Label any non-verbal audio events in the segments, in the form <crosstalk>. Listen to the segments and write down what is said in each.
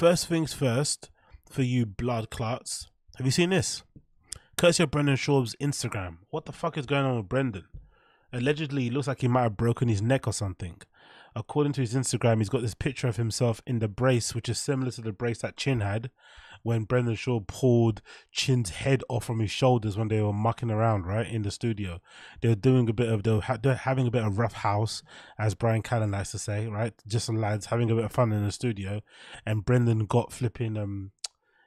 First things first, for you blood clots. Have you seen this? Courtesy of Brendan Schaub's Instagram. What the fuck is going on with Brendan? Allegedly, it looks like he might have broken his neck or something. According to his Instagram, he's got this picture of himself in the brace, which is similar to the brace that Chin had when Brendan Schaub pulled Chin's head off from his shoulders when they were mucking around, right, in the studio. They were doing a bit of, they were, ha- they were having a bit of rough house, as Bryan Callen likes to say, right? Just some lads having a bit of fun in the studio. And Brendan got flipping, um,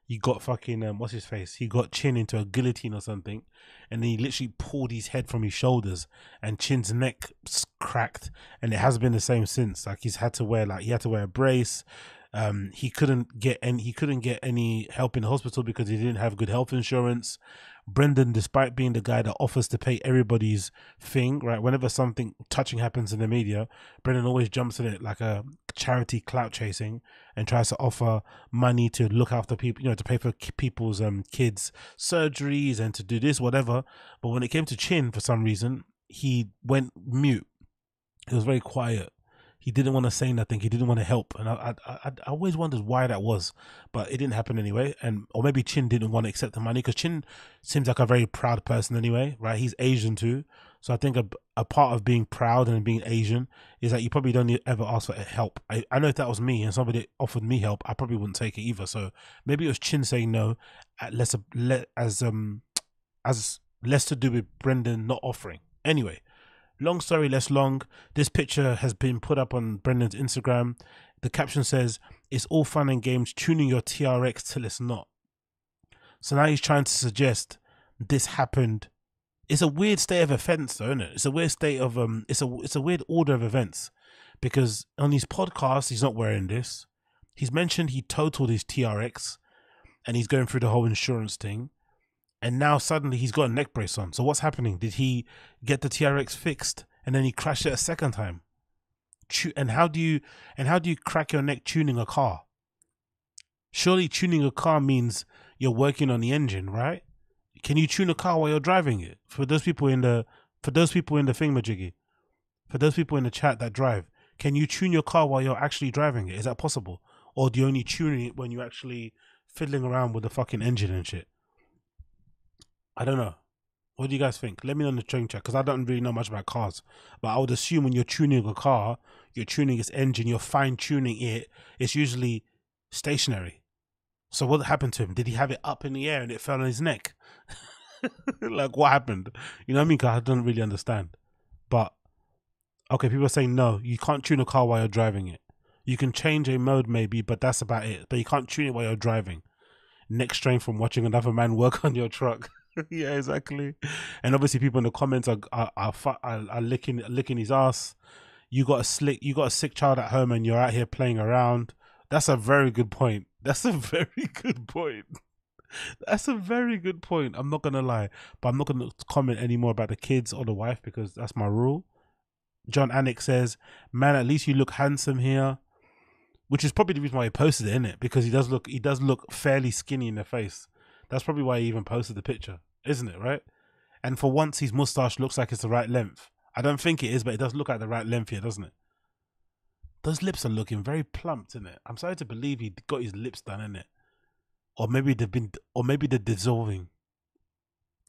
he got fucking um, what's his face? He got Chin into a guillotine or something, and he literally pulled his head from his shoulders, and Chin's neck cracked, and it has been the same since. Like he's had to wear like he had to wear a brace. Um, he couldn't get any he couldn't get any help in the hospital because he didn't have good health insurance. Brendan, despite being the guy that offers to pay everybody's thing, right? Whenever something touching happens in the media, Brendan always jumps in it like a charity clout chasing and tries to offer money to look after people, you know, to pay for people's um kids' surgeries and to do this, whatever. But when it came to Chin, for some reason, he went mute. He was very quiet he didn't want to say nothing. He didn't want to help, and I, I, I, I always wondered why that was, but it didn't happen anyway. And or maybe Chin didn't want to accept the money because Chin seems like a very proud person anyway, right? He's Asian too, so I think a, a part of being proud and being Asian is that you probably don't ever ask for help. I, I know if that was me and somebody offered me help, I probably wouldn't take it either. So maybe it was Chin saying no, less as um as less to do with Brendan not offering. Anyway, Long story less long, this picture has been put up on Brendan's Instagram. The caption says, It's all fun and games tuning your TRX till it's not. So now he's trying to suggest this happened. It's a weird state of offense, though, isn't it? It's a weird state of um it's a it's a weird order of events. Because on his podcast he's not wearing this. He's mentioned he totaled his TRX and he's going through the whole insurance thing and now suddenly he's got a neck brace on. So what's happening? Did he get the TRX fixed and then he crashed it a second time? And how do you and how do you crack your neck tuning a car? Surely tuning a car means you're working on the engine, right? Can you tune a car while you're driving it? For those people in the for those people in the thing, thingamajiggy, for those people in the chat that drive, can you tune your car while you're actually driving it? Is that possible? Or do you only tune it when you're actually fiddling around with the fucking engine and shit? I don't know. What do you guys think? Let me know in the train chat because I don't really know much about cars. But I would assume when you're tuning a car, you're tuning its engine, you're fine tuning it. It's usually stationary. So what happened to him? Did he have it up in the air and it fell on his neck? <laughs> like what happened? You know what I mean? Cause I don't really understand. But okay, people are saying no, you can't tune a car while you're driving it. You can change a mode maybe, but that's about it. But you can't tune it while you're driving. Neck strain from watching another man work <laughs> on your truck. <laughs> yeah, exactly. And obviously, people in the comments are are, are are, licking licking his ass. You got a slick, you got a sick child at home, and you're out here playing around. That's a very good point. That's a <laughs> very good point. That's a very good point. I'm not gonna lie, but I'm not gonna comment anymore about the kids or the wife because that's my rule. Jon Anik says, "Man, at least you look handsome here," which is probably the reason why he posted it, isn't it? Because he does look, he does look fairly skinny in the face. That's probably why he even posted the picture, isn't it? Right? And for once, his mustache looks like it's the right length. I don't think it is, but it does look like the right length here, doesn't it? Those lips are looking very plumped, in it. I'm sorry to believe he got his lips done, in it, or maybe they've been, or maybe they're dissolving.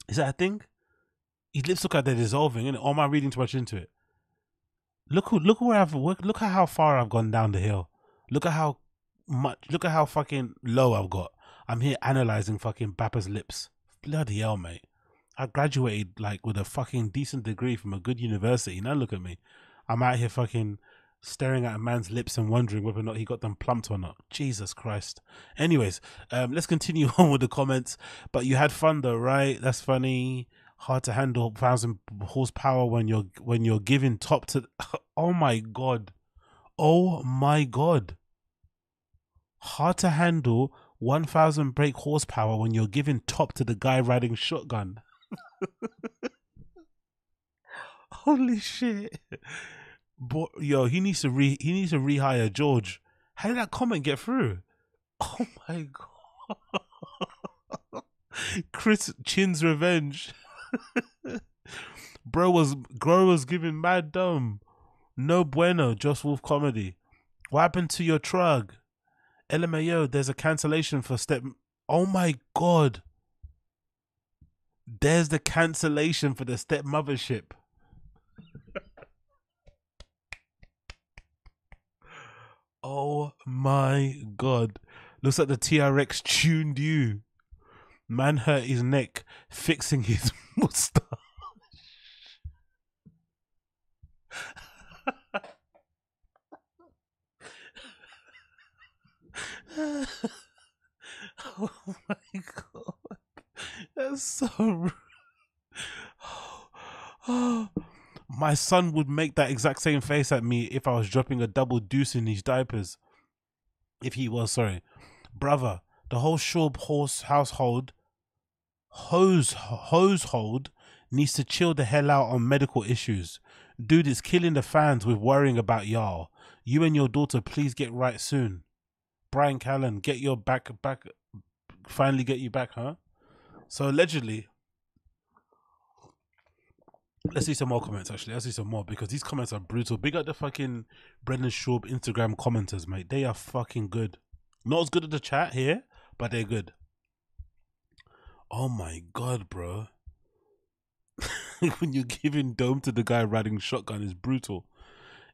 Is that a thing? His lips look like they're dissolving, innit? Or am I reading too much into it? Look who, look where I've worked. Look at how far I've gone down the hill. Look at how much. Look at how fucking low I've got. I'm here analyzing fucking Bappa's lips. Bloody hell, mate. I graduated like with a fucking decent degree from a good university. Now look at me. I'm out here fucking staring at a man's lips and wondering whether or not he got them plumped or not. Jesus Christ. Anyways, um, let's continue <laughs> on with the comments. But you had fun though, right? That's funny. Hard to handle thousand horsepower when you're when you're giving top to. <laughs> Oh my god. Oh my god. Hard to handle 1000 brake horsepower when you're giving top to the guy riding shotgun. <laughs> Holy shit. But yo, he needs to re he needs to rehire George. How did that comment get through? <laughs> Oh my god. <laughs> Chris Chin's revenge. Bro was Bro was giving mad dumb. No bueno, just wolf comedy. What happened to your truck? LMAO, there's a cancellation for step. Oh my god. There's the cancellation for the stepmothership. <laughs> oh my god. Looks like the TRX tuned you. Man hurt his neck fixing his <laughs> mustache. <laughs> oh my god. That's so rude. Oh, <gasps> my son would make that exact same face at me if I was dropping a double deuce in his diapers. If he was, sorry. Brother, the whole Shorb horse household, hose, household, needs to chill the hell out on medical issues. Dude, it's killing the fans with worrying about y'all. You and your daughter, please get right soon. Bryan Callen, get your back back finally get you back, huh? So allegedly Let's see some more comments actually. Let's see some more because these comments are brutal. Big up the fucking Brendan Schaub Instagram commenters, mate. They are fucking good. Not as good as the chat here, but they're good. Oh my god, bro. <laughs> when you're giving dome to the guy riding shotgun is brutal.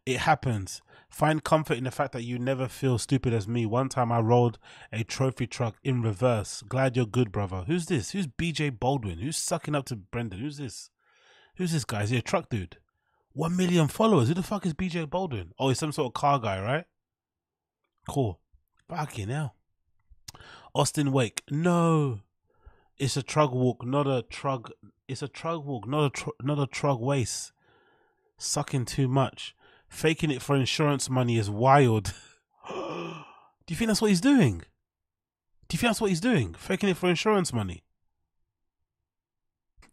It happens. Find comfort in the fact that you never feel stupid as me. One time I rolled a trophy truck in reverse. Glad you're good, brother. Who's this? Who's BJ Baldwin? Who's sucking up to Brendan? Who's this? Who's this guy? Is he a truck dude? One million followers. Who the fuck is BJ Baldwin? Oh, he's some sort of car guy, right? Cool. Fucking hell. Austin Wake. No. It's a trug walk, not a trug. It's a trug walk, not a tr- not a trug waste. Sucking too much. Faking it for insurance money is wild. <gasps> Do you think that's what he's doing? Do you think that's what he's doing? Faking it for insurance money?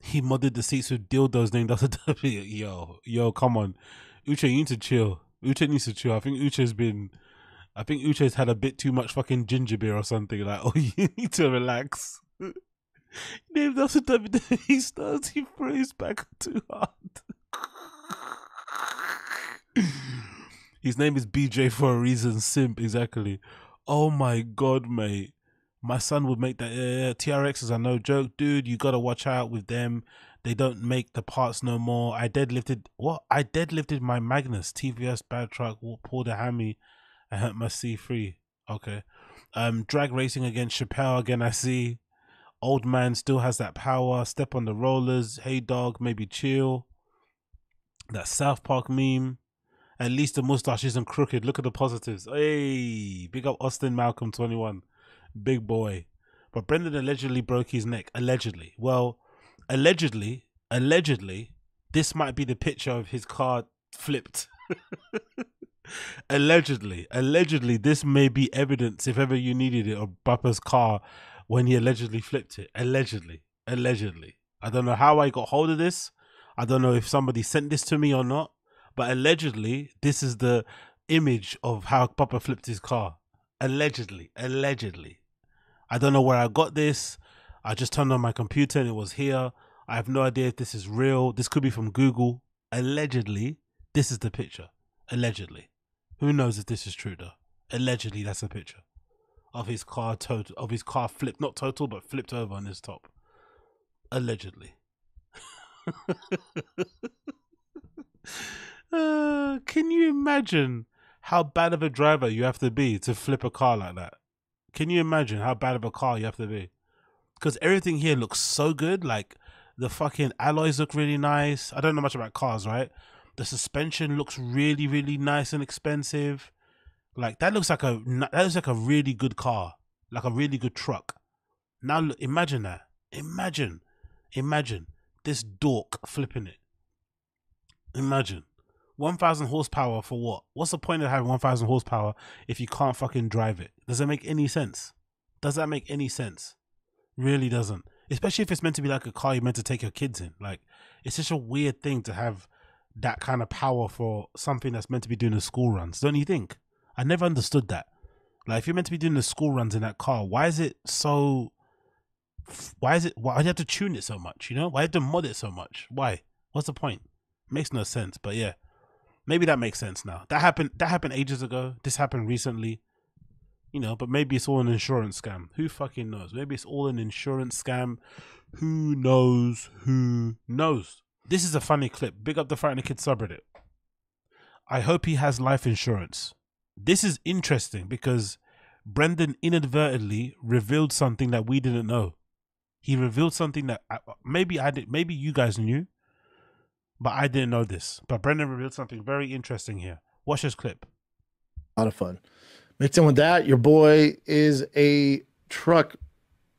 He modded the seats with dildos named after <laughs> W. Yo, yo, come on. Uche, you need to chill. Uche needs to chill. I think Uche's been. I think Uche's had a bit too much fucking ginger beer or something. Like, <laughs> oh, you need to relax. <laughs> named after WWE stars, he prays back too hard. His name is BJ for a reason. Simp, exactly. Oh my god, mate. My son would make that. Uh, TRXs are no joke, dude. You gotta watch out with them. They don't make the parts no more. I deadlifted what? I deadlifted my Magnus TVS bad truck. Pulled a hammy. I hurt my C3. Okay. Um, drag racing against Chappelle again. I see. Old man still has that power. Step on the rollers. Hey dog, maybe chill. That South Park meme. At least the mustache isn't crooked. Look at the positives. Hey, big up Austin Malcolm 21. Big boy. But Brendan allegedly broke his neck. Allegedly. Well, allegedly, allegedly, this might be the picture of his car flipped. <laughs> allegedly, allegedly, this may be evidence if ever you needed it of Bappa's car when he allegedly flipped it. Allegedly, allegedly. I don't know how I got hold of this. I don't know if somebody sent this to me or not, but allegedly, this is the image of how Papa flipped his car. Allegedly, allegedly. I don't know where I got this. I just turned on my computer and it was here. I have no idea if this is real. This could be from Google. Allegedly, this is the picture. Allegedly. Who knows if this is true though? Allegedly, that's a picture of his car total of his car flipped not total but flipped over on his top allegedly <laughs> uh, can you imagine how bad of a driver you have to be to flip a car like that can you imagine how bad of a car you have to be because everything here looks so good like the fucking alloys look really nice i don't know much about cars right the suspension looks really really nice and expensive like that looks like a that looks like a really good car, like a really good truck. Now look, imagine that. Imagine, imagine this dork flipping it. Imagine. 1000 horsepower for what? What's the point of having 1000 horsepower if you can't fucking drive it? Does that make any sense? Does that make any sense? Really doesn't. Especially if it's meant to be like a car you're meant to take your kids in. Like, it's such a weird thing to have that kind of power for something that's meant to be doing the school runs, don't you think? I never understood that. Like, if you're meant to be doing the school runs in that car, why is it so? Why is it? Why do you have to tune it so much? You know, why do you have to mod it so much? Why? What's the point? Makes no sense. But yeah, maybe that makes sense now. That happened. That happened ages ago. This happened recently. you know, but maybe it's all an insurance scam. Who fucking knows? Maybe it's all an insurance scam. Who knows? Who knows? This is a funny clip. Big up the Frightened Kid subreddit. I hope he has life insurance. This is interesting because Brendan inadvertently revealed something that we didn't know. He revealed something that I, maybe I did, maybe you guys knew, but I didn't know this. But Brendan revealed something very interesting here. Watch this clip. A lot of fun. Mixed in with that, your boy is a truck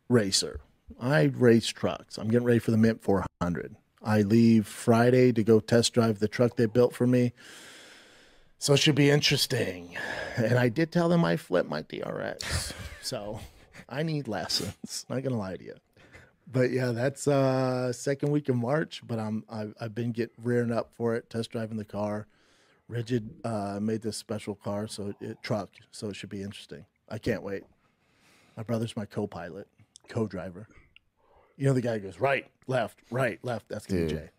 racer. I race trucks. I'm getting ready for the Mint 400. I leave Friday to go test drive the truck they built for me. So it should be interesting. And I did tell them I flipped my TRX. so I need lessons. Not gonna lie to you. But yeah, that's uh second week of March. But I'm I've, I've been get rearing up for it, test driving the car. Rigid uh, made this special car, so it, it truck, so it should be interesting. I can't wait. My brother's my co-pilot, co-driver. You know the guy who goes right, left, right, left. That's gonna be Jay.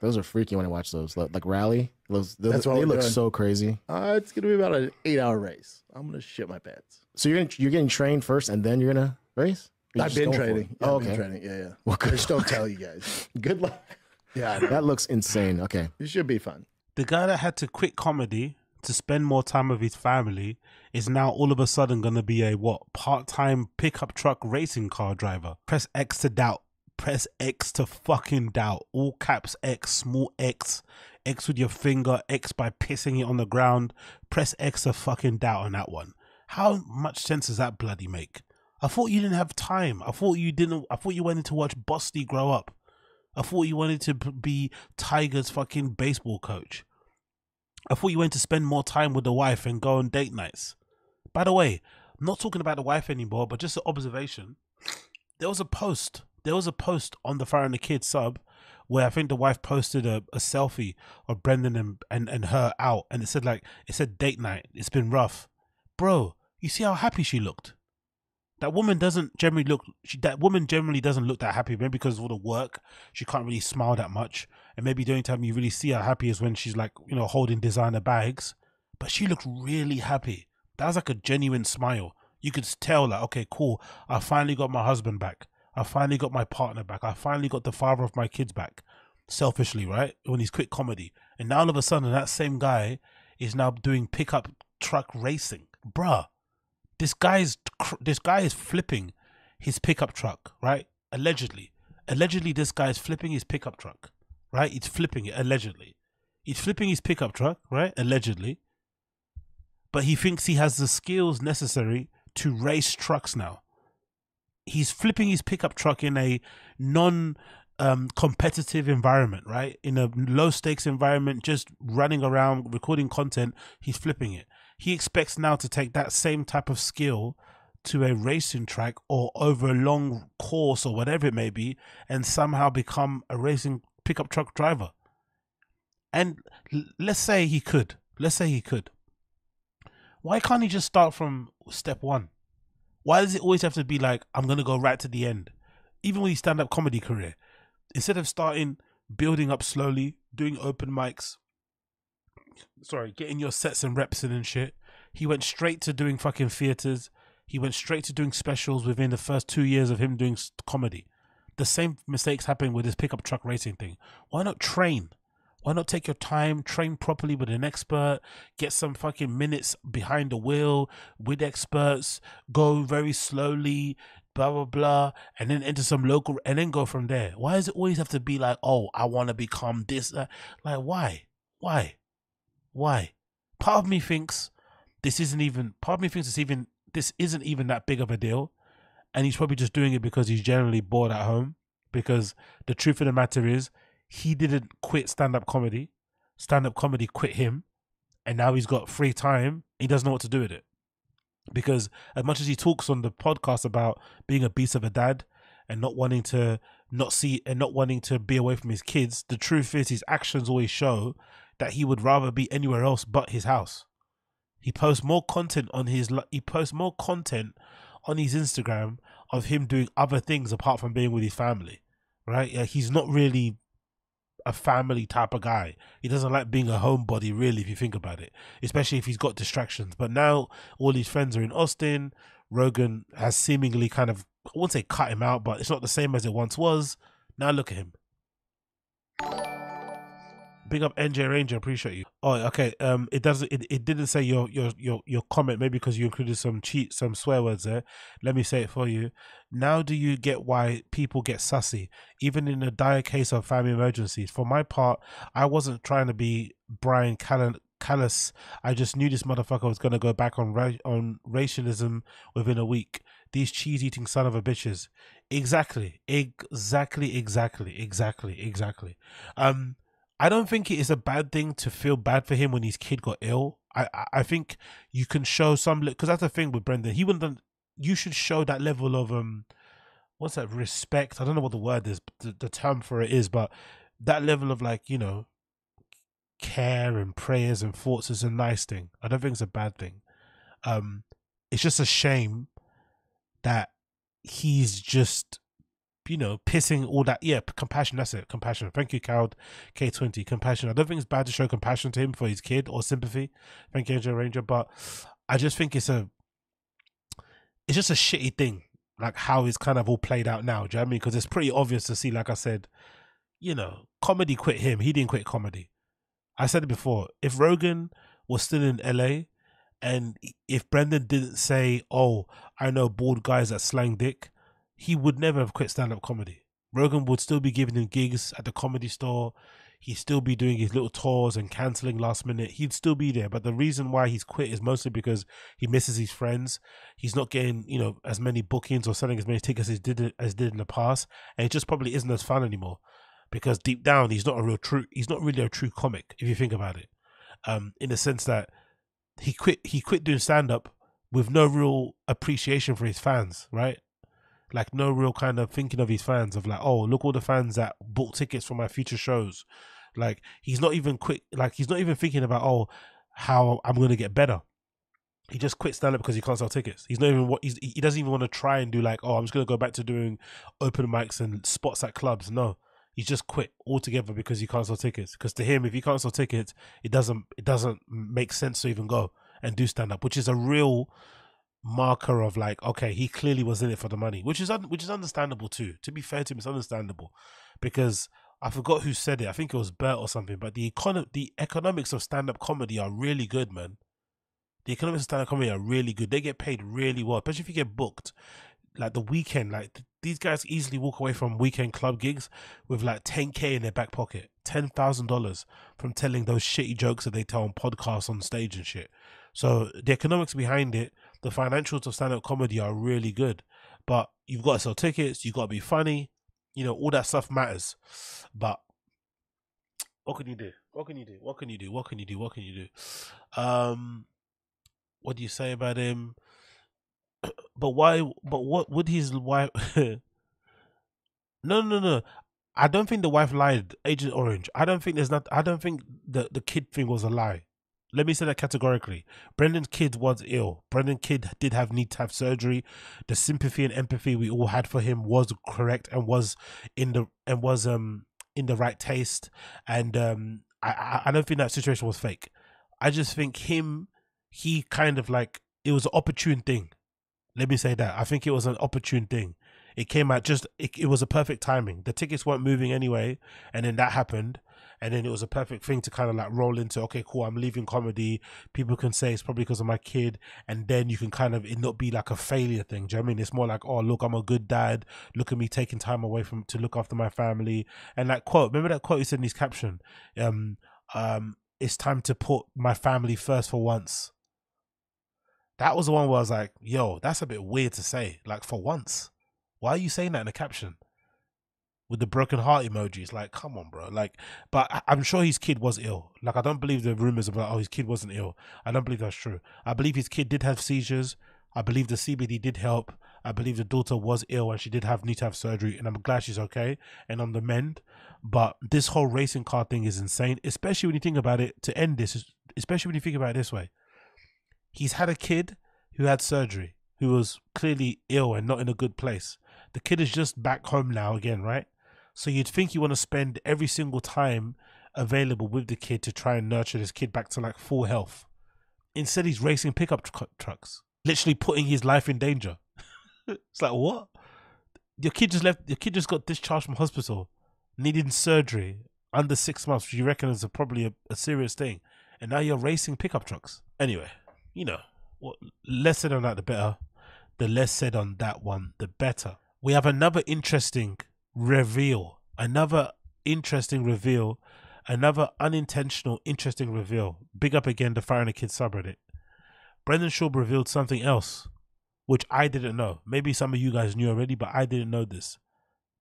Those are freaky when I watch those. Like, like rally. Those, those That's they look doing. so crazy. Uh, it's gonna be about an eight-hour race. I'm gonna shit my pants. So you're gonna, you're getting trained first, and then you're gonna race. Or you I've been going for it? training. Yeah, oh, I've okay. been training. Yeah, yeah. Well, I good just don't tell you guys. <laughs> Good luck. Yeah, That looks insane. Okay. it should be fun. The guy that had to quit comedy to spend more time with his family is now all of a sudden going to be a what part-time pickup truck racing car driver. Press X to doubt. Press X to fucking doubt. All caps X, small X, X with your finger, X by pissing it on the ground. Press X to fucking doubt on that one. How much sense does that bloody make? I thought you didn't have time. I thought you didn't. I thought you wanted to watch Busty grow up. I thought you wanted to be Tiger's fucking baseball coach. I thought you wanted to spend more time with the wife and go on date nights. By the way, I'm not talking about the wife anymore, but just an observation. There was a post. There was a post on the Fighter and the Kid sub where I think the wife posted a, a selfie of Brendan and, and, and her out, and it said like it said date night. It's been rough, bro. You see how happy she looked. That woman doesn't generally look. She, that woman generally doesn't look that happy. Maybe because of all the work, she can't really smile that much. And maybe the only time you really see her happy is when she's like, you know, holding designer bags. But she looked really happy. That was like a genuine smile. You could tell, like, okay, cool. I finally got my husband back. I finally got my partner back. I finally got the father of my kids back. Selfishly, right? When he's quit comedy, and now all of a sudden that same guy is now doing pickup truck racing, bruh this guy's this guy is flipping his pickup truck, right? Allegedly, allegedly, this guy is flipping his pickup truck, right? He's flipping it allegedly. He's flipping his pickup truck, right? Allegedly, but he thinks he has the skills necessary to race trucks now. He's flipping his pickup truck in a non um, competitive environment, right? In a low stakes environment, just running around recording content, he's flipping it. He expects now to take that same type of skill to a racing track or over a long course or whatever it may be and somehow become a racing pickup truck driver. And let's say he could. Let's say he could. Why can't he just start from step one? Why does it always have to be like, I'm going to go right to the end? Even with his stand up comedy career, instead of starting building up slowly, doing open mics, sorry, getting your sets and reps in and shit, he went straight to doing fucking theaters. He went straight to doing specials within the first two years of him doing comedy. The same mistakes happen with his pickup truck racing thing. Why not train? Why not take your time, train properly with an expert, get some fucking minutes behind the wheel with experts, go very slowly, blah blah blah, and then enter some local and then go from there. Why does it always have to be like, oh, I want to become this? Uh, like, why? Why? Why? Part of me thinks this isn't even. Part of me thinks it's even. This isn't even that big of a deal, and he's probably just doing it because he's generally bored at home. Because the truth of the matter is, he didn't quit stand up comedy. Stand up comedy quit him, and now he's got free time. He doesn't know what to do with it. Because as much as he talks on the podcast about being a beast of a dad and not wanting to not see and not wanting to be away from his kids, the truth is his actions always show that he would rather be anywhere else but his house. He posts more content on his he posts more content on his Instagram of him doing other things apart from being with his family. Right? Yeah, he's not really a family type of guy. He doesn't like being a homebody, really, if you think about it, especially if he's got distractions. But now all his friends are in Austin. Rogan has seemingly kind of, I wouldn't say cut him out, but it's not the same as it once was. Now look at him. Big up NJ Ranger, appreciate you. Oh, okay. Um, it doesn't. It, it didn't say your your your your comment. Maybe because you included some cheat, some swear words there. Let me say it for you. Now, do you get why people get sussy, even in a dire case of family emergencies? For my part, I wasn't trying to be Bryan Callen, callous. I just knew this motherfucker was gonna go back on ra- on racialism within a week. These cheese eating son of a bitches. Exactly, exactly, exactly, exactly, exactly. Um, I don't think it is a bad thing to feel bad for him when his kid got ill. I I, think you can show some because that's the thing with Brendan. He wouldn't. You should show that level of um, what's that respect? I don't know what the word is, the, the term for it is, but that level of like you know care and prayers and thoughts is a nice thing. I don't think it's a bad thing. Um, it's just a shame that he's just you know, pissing all that. Yeah, compassion. That's it. Compassion. Thank you, Cowd K20. Compassion. I don't think it's bad to show compassion to him for his kid or sympathy. Thank you, NJ Ranger. But I just think it's a, it's just a shitty thing. Like how it's kind of all played out now. Do you know what I mean? Because it's pretty obvious to see, like I said, you know, comedy quit him. He didn't quit comedy. I said it before. If Rogan was still in LA and if Brendan didn't say, oh, I know bald guys that slang dick, he would never have quit stand up comedy. Rogan would still be giving him gigs at the comedy store. He'd still be doing his little tours and canceling last minute. He'd still be there. But the reason why he's quit is mostly because he misses his friends. He's not getting, you know, as many bookings or selling as many tickets as did as did in the past. And it just probably isn't as fun anymore. Because deep down he's not a real true he's not really a true comic, if you think about it. Um, in the sense that he quit he quit doing stand up with no real appreciation for his fans, right? Like no real kind of thinking of his fans of like, oh, look all the fans that bought tickets for my future shows. Like he's not even quick. Like he's not even thinking about oh, how I'm gonna get better. He just quit stand up because he can't sell tickets. He's not even what he doesn't even want to try and do like oh I'm just gonna go back to doing open mics and spots at clubs. No, he just quit altogether because he can't sell tickets. Because to him, if he can't sell tickets, it doesn't it doesn't make sense to even go and do stand up, which is a real marker of like, okay, he clearly was in it for the money, which is un- which is understandable too. To be fair to him, it's understandable because I forgot who said it. I think it was Bert or something. But the econ- the economics of stand up comedy are really good, man. The economics of stand up comedy are really good. They get paid really well, especially if you get booked. Like the weekend, like th- these guys easily walk away from weekend club gigs with like 10k in their back pocket, ten thousand dollars from telling those shitty jokes that they tell on podcasts on stage and shit. So the economics behind it the financials of stand up comedy are really good. But you've got to sell tickets, you've got to be funny, you know, all that stuff matters. But what can you do? What can you do? What can you do? What can you do? What can you do? Um what do you say about him? <clears throat> But why but what would his wife <laughs> No no no. I don't think the wife lied, Agent Orange. I don't think there's not I don't think the the kid thing was a lie let me say that categorically. Brendan's kid was ill. Brendan's kid did have need to have surgery. The sympathy and empathy we all had for him was correct and was in the and was um in the right taste. And um I I don't think that situation was fake. I just think him he kind of like it was an opportune thing. Let me say that. I think it was an opportune thing. It came out just it, it was a perfect timing. The tickets weren't moving anyway, and then that happened and then it was a perfect thing to kind of like roll into okay cool i'm leaving comedy. People can say it's probably because of my kid and then you can kind of it not be like a failure thing do you know I mean? It's more like oh look i'm a good dad. Look at me taking time away from to look after my family. And that quote remember that quote you said in his caption? Um um it's time to put my family first for once. That was the one where i was like yo that's a bit weird to say like for once. Why are you saying that in a caption with the broken heart emojis. Like, come on, bro. Like, but I, am sure his kid was ill. Like, I don't believe the rumors about oh his kid wasn't ill. I don't believe that's true. I believe his kid did have seizures. I believe the CBD did help. I believe the daughter was ill and she did have need to have surgery, and I'm glad she's okay and on the mend. But this whole racing car thing is insane, especially when you think about it. To end this, especially when you think about it this way, he's had a kid who had surgery, who was clearly ill and not in a good place. The kid is just back home now again, right? So you'd think you want to spend every single time available with the kid to try and nurture this kid back to like full health. Instead, he's racing pickup tr- trucks, literally putting his life in danger. <laughs> it's like what? Your kid just left. Your kid just got discharged from hospital, needing surgery under six months, you reckon is a, probably a, a serious thing, and now you're racing pickup trucks. Anyway, you know what? Less said on that, the better. The less said on that one, the better. We have another interesting reveal. Another interesting reveal. Another unintentional interesting reveal. Big up again the Fighter and the Kids subreddit. Brendan Schaub revealed something else, which I didn't know. Maybe some of you guys knew already, but I didn't know this.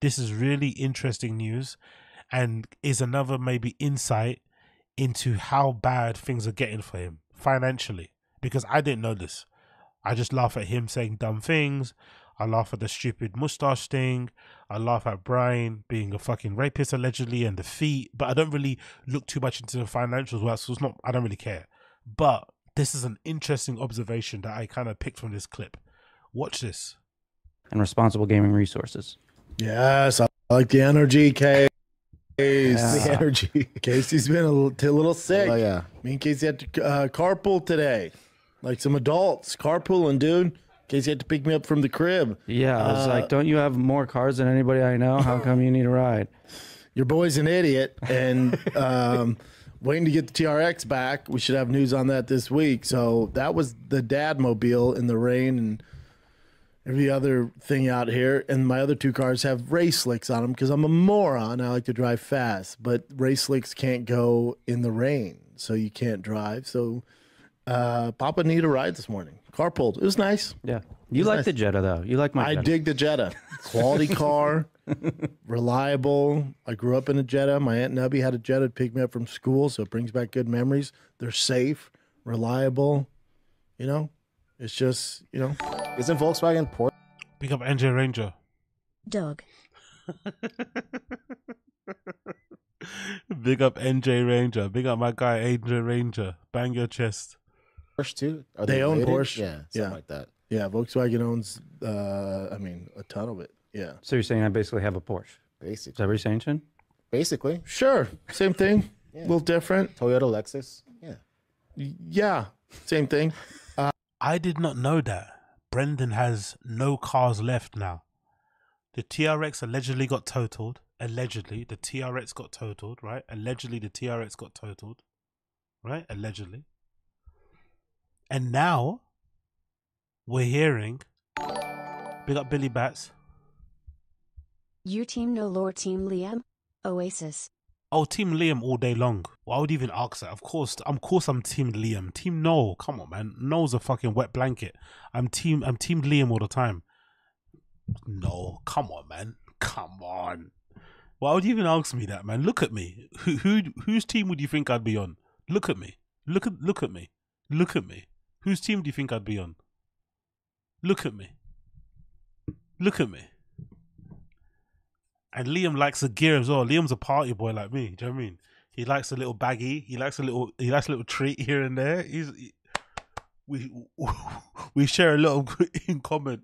This is really interesting news and is another maybe insight into how bad things are getting for him financially. Because I didn't know this. I just laugh at him saying dumb things. I laugh at the stupid mustache thing. I laugh at Brian being a fucking rapist allegedly and the feet, but I don't really look too much into the financials. Well, so it's not. I don't really care. But this is an interesting observation that I kind of picked from this clip. Watch this. and responsible gaming resources. Yes, I like the energy, Case. The Yeah. energy. <laughs> Casey's been a little, a little sick. Oh yeah. Me and Casey had to uh, carpool today, like some adults carpooling, dude. Casey had to pick me up from the crib. Yeah, I was Uh, like, don't you have more cars than anybody I know? How come you need a ride? <laughs> Your boy's an idiot, and um, <laughs> waiting to get the TRX back. We should have news on that this week. So that was the dad mobile in the rain and every other thing out here. And my other two cars have race slicks on them because I'm a moron. I like to drive fast, but race slicks can't go in the rain, so you can't drive. So uh, Papa needed a ride this morning. Carpooled. It was nice. Yeah. You like nice. the Jetta though. You like my I Jetta. dig the Jetta. Quality <laughs> car, reliable. I grew up in a Jetta. My aunt Nubby had a Jetta to pick me up from school, so it brings back good memories. They're safe, reliable. You know, it's just you know. Isn't Volkswagen Porsche? Pick up NJ Ranger. dog, <laughs> Big up NJ Ranger. Big up my guy NJ Ranger. Bang your chest. Porsche too? Are They own? Porsche. Yeah, something Yeah. like that. Yeah, Volkswagen owns. Uh, I mean, a ton of it. Yeah, So you're saying I basically have a Porsche? Is Basically, that what you're saying, Chin? basically, sure, same thing. <laughs> Yeah. A little different. Toyota, Lexus. Yeah. Yeah, same thing. <laughs> Uh, I did not know that. Brendan has no cars left now. The TRX allegedly got totaled. Allegedly, the TRX got totaled, right? Allegedly, the TRX got totaled, right? Allegedly. And now we're hearing. Big up Billy Bats. you team Noel or team Liam, Oasis, Oh, Team Liam all day long. Why would you even ask that? Of course, of course, I'm Team Liam. Team No, come on, man. No's a fucking wet blanket. I'm Team, I'm Team Liam all the time. No, come on, man. Come on. Why would you even ask me that, man? Look at me. Who, who, whose team would you think I'd be on? Look at me. Look at, look at me. Look at me. Whose team do you think I'd be on? Look at me. Look at me. And Liam likes the gear as well. Liam's a party boy like me. Do you know what I mean? He likes a little baggy. He likes a little. He likes a little treat here and there. He's he- we <laughs> we share a lot of <laughs> in common.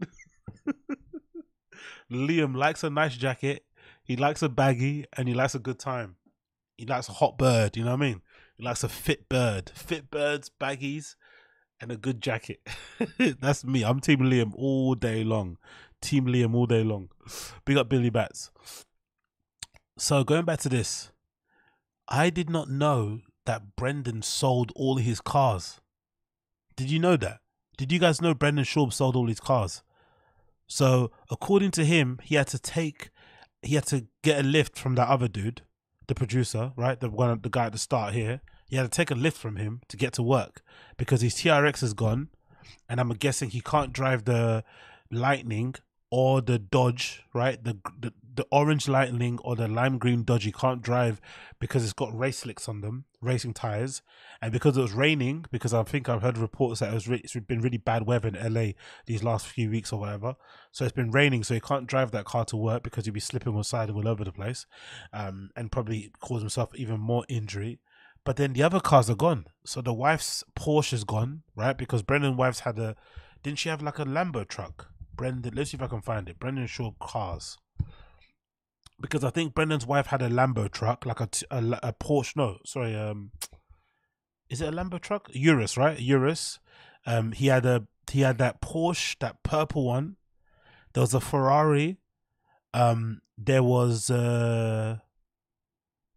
<laughs> Liam likes a nice jacket. He likes a baggy, and he likes a good time. He likes a hot bird. You know what I mean? He likes a fit bird. Fit birds, baggies, and a good jacket. <laughs> That's me. I'm Team Liam all day long. Team Liam all day long. Big up Billy Bats. So going back to this, I did not know that Brendan sold all his cars. Did you know that? Did you guys know Brendan Schaub sold all his cars? So according to him, he had to take, he had to get a lift from that other dude, the producer, right, the one, the guy at the start here. He had to take a lift from him to get to work because his TRX is gone, and I'm guessing he can't drive the Lightning or the Dodge, right? The the, the orange Lightning or the lime green Dodge he can't drive because it's got race slicks on them, racing tires, and because it was raining. Because I think I've heard reports that it was re- it's been really bad weather in LA these last few weeks or whatever. So it's been raining, so he can't drive that car to work because he'd be slipping or sliding all over the place, um, and probably cause himself even more injury. But then the other cars are gone. So the wife's Porsche is gone, right? Because Brendan wife's had a didn't she have like a Lambo truck? Brendan let's see if I can find it. Brendan Schaub cars. because I think Brendan's wife had a Lambo truck, like a a, a Porsche. No, sorry, um, is it a Lambo truck? Urus, right? Urus. Um, he had a he had that Porsche, that purple one. There was a Ferrari. Um, there was uh,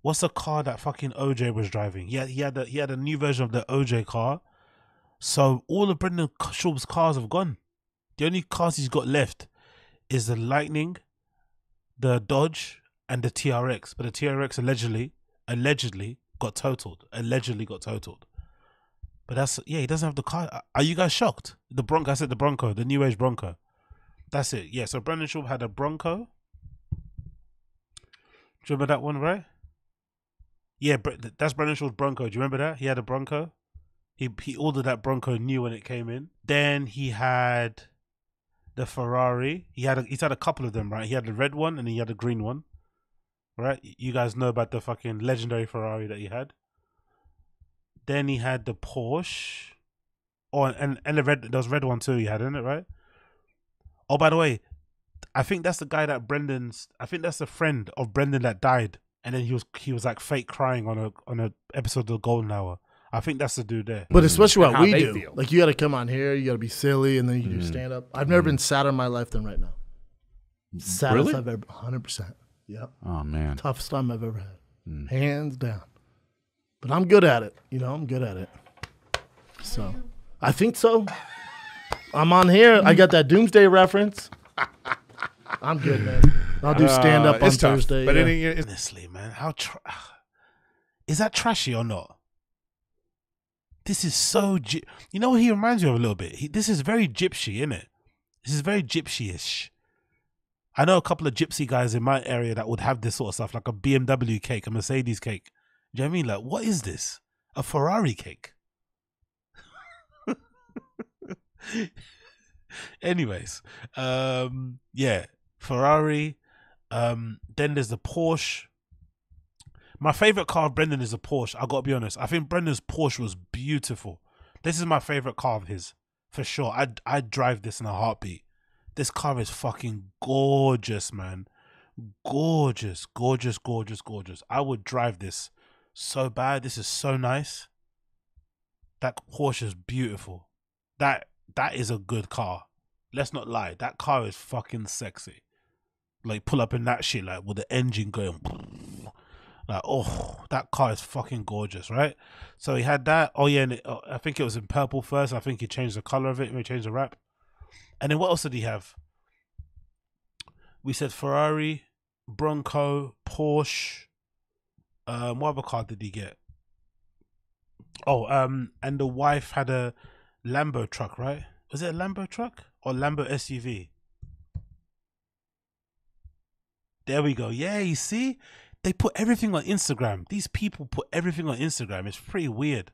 what's the car that fucking OJ was driving? Yeah, he had a, he had a new version of the OJ car. So all of Brendan Schaub's cars have gone. The only cars he's got left is the Lightning, the Dodge, and the TRX. But the TRX allegedly, allegedly got totaled. Allegedly got totaled. But that's yeah, he doesn't have the car. Are you guys shocked? The Bronco, I said the Bronco, the new age Bronco. That's it. Yeah. So Brendan Schaub had a Bronco. Do you remember that one, right? Yeah, that's Brendan Schaub's Bronco. Do you remember that? He had a Bronco. He he ordered that Bronco new when it came in. Then he had the Ferrari. He had a, he's had a couple of them, right? He had the red one and he had the green one. Right? You guys know about the fucking legendary Ferrari that he had. Then he had the Porsche. Oh, and and the red there was red one too. He had in it, right? Oh, by the way, I think that's the guy that Brendan's. I think that's the friend of Brendan that died, and then he was he was like fake crying on a on a episode of the Golden Hour. I think that's the dude there. But especially what we do, feel. like you got to come on here, you got to be silly, and then you can do Mhm. stand up. I've never been sadder in my life than right now. Saddest Really? I've ever, hundred percent. Yep, Oh man. toughest time I've ever had, Mm. hands down. But I'm good at it. You know, I'm good at it. So, I think so. I'm on here. I got that Doomsday reference. <laughs> I'm good, man. I'll do stand up Uh, on tough, Thursday. but yeah. it, it, Honestly, man, how tra- is that trashy or not? This is so. Gy- you know what he reminds me of a little bit. He, this is very gypsy, isn't it? This is very gypsy-ish. I know a couple of gypsy guys in my area that would have this sort of stuff, like a BMW cake, a Mercedes cake. Do you know what I mean? Like, what is this? A Ferrari cake? <laughs> Anyways, um, yeah, Ferrari. Um, then there's the Porsche. My favorite car of Brendan is a Porsche. I gotta be honest. I think Brendan's Porsche was beautiful. This is my favorite car of his, for sure. I'd I'd drive this in a heartbeat. This car is fucking gorgeous, man. Gorgeous, gorgeous, gorgeous, gorgeous. I would drive this so bad. This is so nice. That Porsche is beautiful. That that is a good car. Let's not lie. That car is fucking sexy. Like pull up in that shit like with the engine going <sniffs> like oh that car is fucking gorgeous, right? So he had that. Oh yeah, it, uh, I think it was in purple first. I think he changed the color of it. He changed the wrap. And then what else did he have? We said Ferrari, Bronco, Porsche. Um, what other car did he get? Oh, um, and the wife had a Lambo truck, right? Was it a Lambo truck or Lambo SUV? There we go. Yeah, you see, they put everything on Instagram. These people put everything on Instagram. It's pretty weird.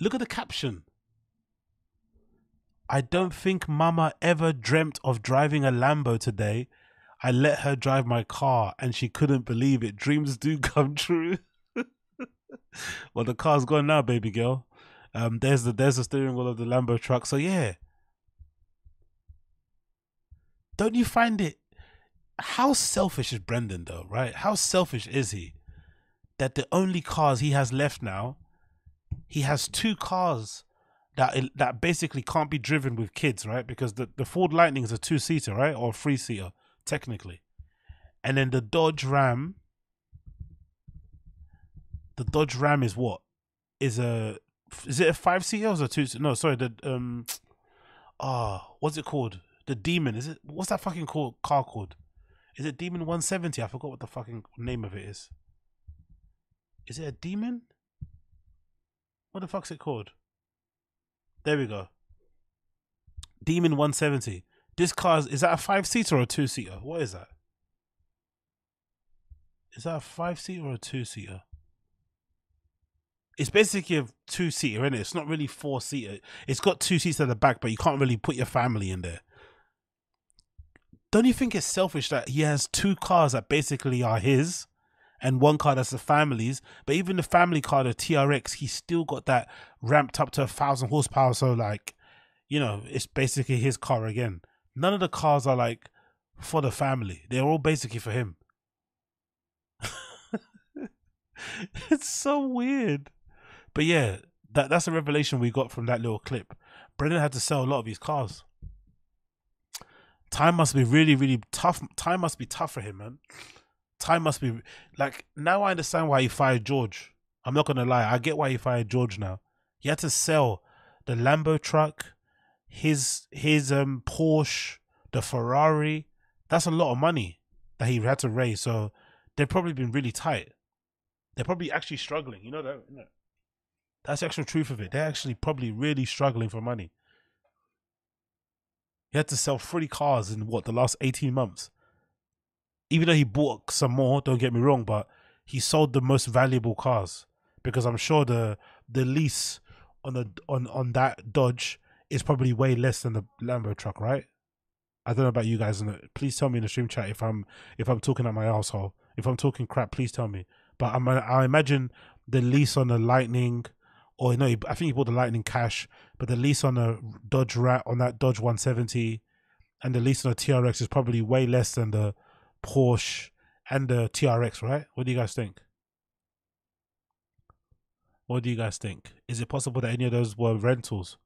Look at the caption. I don't think Mama ever dreamt of driving a Lambo today. I let her drive my car and she couldn't believe it. Dreams do <laughs> come true. <laughs> well, the car's gone now, baby girl. Um, there's the there's the steering wheel of the Lambo truck. So yeah, don't you find it? How selfish is Brendan though? Right? How selfish is he? That the only cars he has left now, he has two cars that that basically can't be driven with kids, right? Because the the Ford Lightning is a two seater, right, or three seater technically, and then the Dodge Ram. The Dodge Ram is what? Is a is it a five seater or a two? No, sorry. The um, ah, what's it called? The Demon. Is it? What's that fucking called? Car called? Is it Demon One Seventy? I forgot what the fucking name of it is. Is it a Demon? What the fuck's it called? There we go. Demon 170. This car is, is that a five seater or a two seater? What is that? Is that a five seater or a two seater? It's basically a two seater, isn't it? It's not really four seater. It's got two seats at the back, but you can't really put your family in there. Don't you think it's selfish that he has two cars that basically are his and one car that's the family's? But even the family car, the TRX, he still got that ramped up to a thousand horsepower. So, like, you know, it's basically his car again. None of the cars are like for the family. They're all basically for him. <laughs> it's so weird. But yeah, that that's a revelation we got from that little clip. Brendan had to sell a lot of his cars. Time must be really, really tough. Time must be tough for him, man. Time must be like now. I understand why he fired George. I'm not gonna lie. I get why he fired George now. He had to sell the Lambo truck, his his um Porsche, the Ferrari. That's a lot of money that he had to raise. So they've probably been really tight. They're probably actually struggling. You know that. You know? That's the actual truth of it. They're actually probably really struggling for money. He had to sell three cars in what the last eighteen months. Even though he bought some more, don't get me wrong, but he sold the most valuable cars because I'm sure the the lease on the on on that Dodge is probably way less than the Lambo truck, right? I don't know about you guys, and uh, please tell me in the stream chat if I'm if I'm talking at my asshole. If I'm talking crap, please tell me. But I'm I imagine the lease on the Lightning, or no, I think he bought the Lightning cash, but the lease on the Dodge Rat on that Dodge 170, and the lease on the TRX is probably way less than the Porsche and the TRX, right? What do you guys think? What do you guys think? Is it possible that any of those were rentals?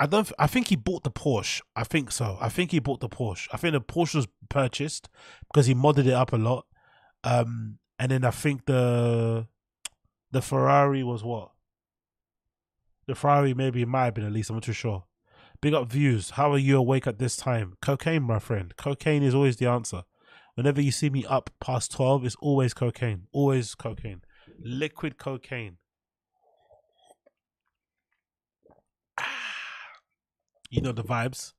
I don't. I think he bought the Porsche. I think so. I think he bought the Porsche. I think the Porsche was purchased because he modded it up a lot. Um, and then I think the the Ferrari was what? The Ferrari maybe it might have been at least. I'm not too sure. Big up views. How are you awake at this time? Cocaine, my friend. Cocaine is always the answer. Whenever you see me up past twelve, it's always cocaine. Always cocaine. Liquid cocaine. Ah. You know the vibes.